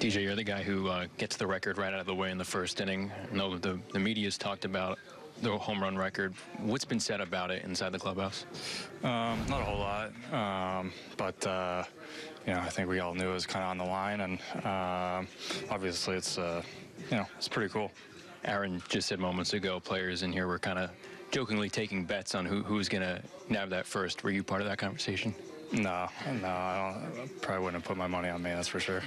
DJ, you're the guy who uh, gets the record right out of the way in the first inning. I know the, the media's talked about the home run record. What's been said about it inside the clubhouse? Um, not a whole lot, um, but uh, you know, I think we all knew it was kind of on the line, and um obviously, it's uh, you know, it's pretty cool. Aaron just said moments ago, players in here were kind of jokingly taking bets on who who's going to nab that first. Were you part of that conversation? No, no, I, don't, I probably wouldn't have put my money on me. That's for sure.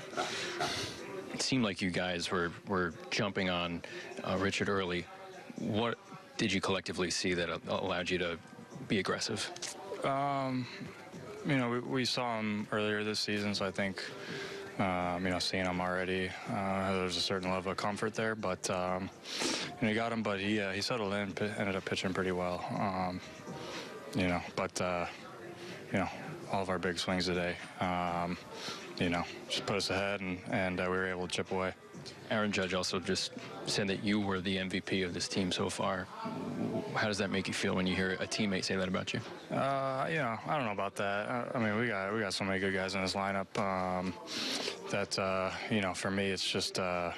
It seemed like you guys were were jumping on uh, Richard early. What did you collectively see that allowed you to be aggressive? Um, you know, we, we saw him earlier this season, so I think, um, you know, seeing him already, uh, there's a certain level of comfort there. But um, you know, he got him, but he uh, he settled in, p- ended up pitching pretty well. Um, you know, but uh, you know, all of our big swings today, um, you know, just put us ahead, and and uh, we were able to chip away. Aaron Judge also just said that you were the MVP of this team so far. How does that make you feel when you hear a teammate say that about you? Uh, you know, I don't know about that. I, I mean, we got we got so many good guys in this lineup um, that uh, you know, for me, it's just uh,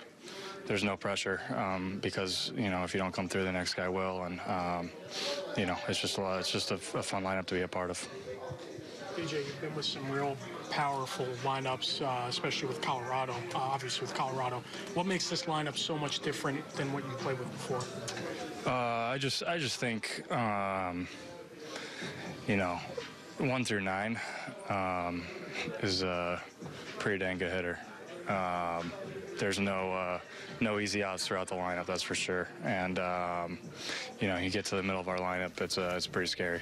there's no pressure um, because you know if you don't come through, the next guy will, and um, you know, it's just a lot, it's just a, a fun lineup to be a part of. DJ, you've been with some real powerful lineups, uh, especially with Colorado, uh, obviously with Colorado. What makes this lineup so much different than what you played with before? Uh, I just I just think um, you know one through nine um, is a pretty dang good hitter. Um, there's no uh, no easy outs throughout the lineup, that's for sure. And um, you know, you get to the middle of our lineup, it's uh, it's pretty scary.